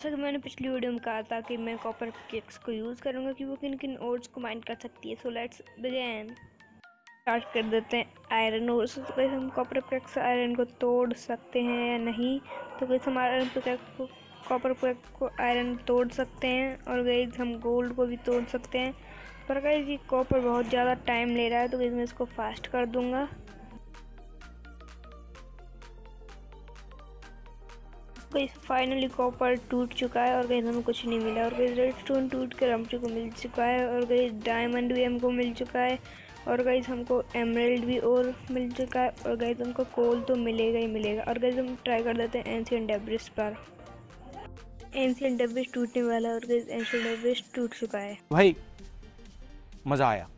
जैसा कि मैंने पिछली वीडियो में कहा था कि मैं कॉपर केक्स को यूज़ करूँगा कि वो किन किन ओड्स को माइंड कर सकती है। सो लेट्स बिगिन स्टार्ट कर देते हैं आयरन और कैसे हम कॉपर पिकैक्स आयरन को तोड़ सकते हैं या नहीं? तो कैसे हम आयरन पिकैक्स को कॉपर पिकैक्स को आयरन तोड़ सकते हैं और गई हम गोल्ड को भी तोड़ सकते हैं। पर गई कॉपर बहुत ज़्यादा टाइम ले रहा है तो गई मैं इसको फास्ट कर दूँगा। गई फाइनली कॉपर टूट चुका है और गई हमें कुछ नहीं मिला। और गई रेड स्टोन टूट कर हमको मिल चुका है और गई डायमंड भी हमको मिल चुका है और गई हमको एमरल्ड भी और मिल चुका है और गई हमको कोल तो मिलेगा ही मिलेगा। और गई हम ट्राई कर देते हैं एंशियन डेब्रिस पर। एंशियन डेब्रिस टूटने वाला है और गई एंशियन डेब्रिस टूट चुका है। भाई, मज़ा आया।